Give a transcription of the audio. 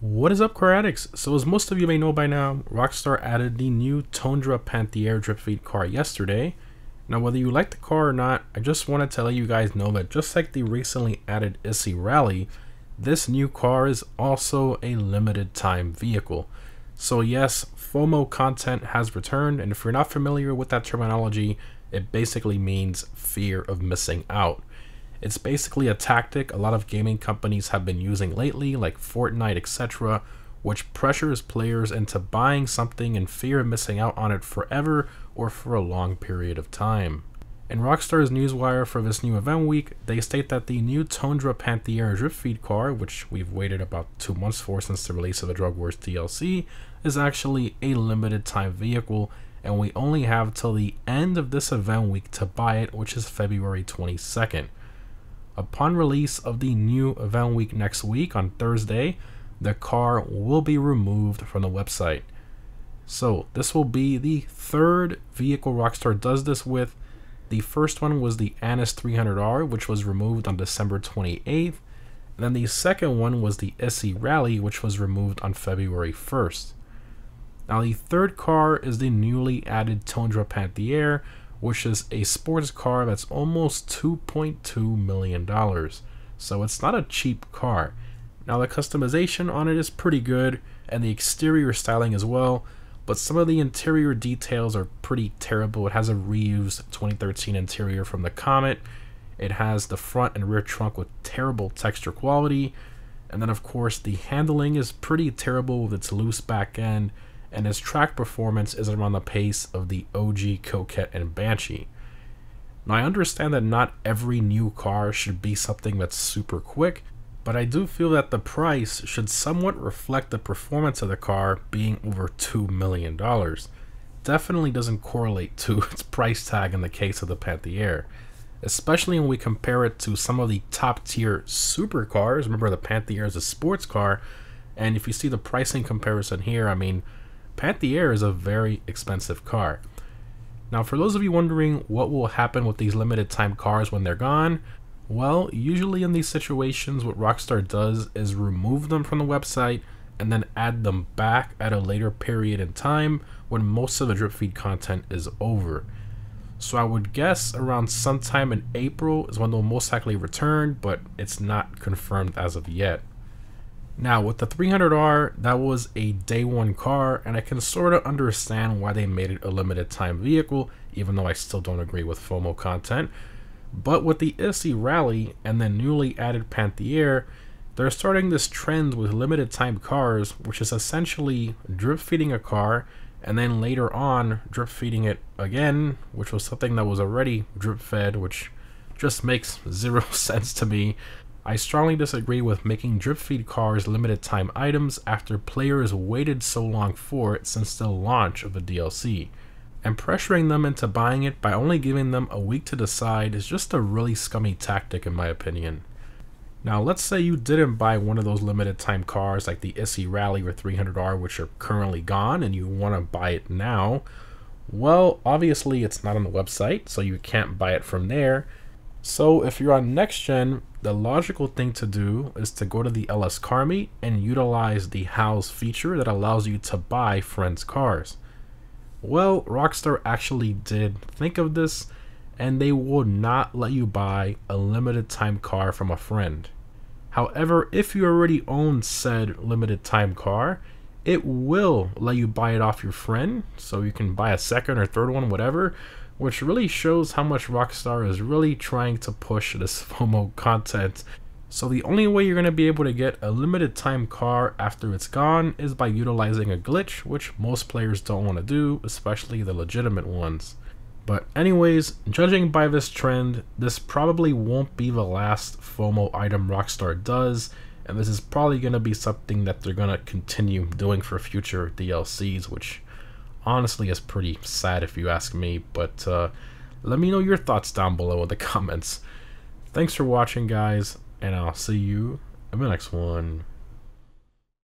What is up, car addicts? So, as most of you may know by now, Rockstar added the new Toundra Panthere drip feed car yesterday. Now, whether you like the car or not, I just wanted to let you guys know that just like the recently added Issi Rally, this new car is also a limited time vehicle. So, yes, FOMO content has returned, and if you're not familiar with that terminology, it basically means fear of missing out. It's basically a tactic a lot of gaming companies have been using lately, like Fortnite, etc., which pressures players into buying something in fear of missing out on it forever or for a long period of time. In Rockstar's newswire for this new event week, they state that the new Toundra Panthere drip feed car, which we've waited about two months for since the release of the Drug Wars DLC, is actually a limited time vehicle, and we only have till the end of this event week to buy it, which is February 22nd. Upon release of the new event week next week on Thursday, the car will be removed from the website. So, this will be the third vehicle Rockstar does this with. The first one was the Annis 300R, which was removed on December 28th. And then the second one was the Issi Rally, which was removed on February 1st. Now, the third car is the newly added Toundra Panthere, which is a sports car that's almost $2.2 million. So it's not a cheap car. Now the customization on it is pretty good, and the exterior styling as well, but some of the interior details are pretty terrible. It has a reused 2013 interior from the Comet. It has the front and rear trunk with terrible texture quality. And then of course the handling is pretty terrible with its loose back end and his track performance isn't around the pace of the OG Coquette and Banshee. Now, I understand that not every new car should be something that's super quick, but I do feel that the price should somewhat reflect the performance of the car being over $2 million. Definitely doesn't correlate to its price tag in the case of the Panthere, especially when we compare it to some of the top tier supercars. Remember, the Panthere is a sports car, and if you see the pricing comparison here, I mean, Panthere is a very expensive car. Now, for those of you wondering what will happen with these limited time cars when they're gone, well, usually in these situations, what Rockstar does is remove them from the website and then add them back at a later period in time when most of the drip feed content is over. So I would guess around sometime in April is when they'll most likely return, but it's not confirmed as of yet. Now, with the 300R, that was a day one car, and I can sort of understand why they made it a limited time vehicle, even though I still don't agree with FOMO content. But with the Issi Rally and the newly added Panthere, they're starting this trend with limited time cars, which is essentially drip feeding a car and then later on drip feeding it again, which was something that was already drip fed, which just makes zero sense to me. I strongly disagree with making drip feed cars limited time items after players waited so long for it since the launch of the DLC. And pressuring them into buying it by only giving them a week to decide is just a really scummy tactic in my opinion. Now let's say you didn't buy one of those limited time cars like the Issi Rally or 300R which are currently gone and you want to buy it now. Well, obviously it's not on the website so you can't buy it from there. So if you're on next gen, the logical thing to do is to go to the LS Car Meet and utilize the House feature that allows you to buy friends' cars. Well, Rockstar actually did think of this, and they will not let you buy a limited time car from a friend. However, if you already own said limited time car, it will let you buy it off your friend, so you can buy a second or third one, whatever, which really shows how much Rockstar is really trying to push this FOMO content. So the only way you're going to be able to get a limited time car after it's gone is by utilizing a glitch, which most players don't want to do, especially the legitimate ones. But anyways, judging by this trend, this probably won't be the last FOMO item Rockstar does, and this is probably going to be something that they're going to continue doing for future DLCs, which honestly is pretty sad if you ask me, but uh, let me know your thoughts down below in the comments. Thanks for watching, guys, and I'll see you in the next one.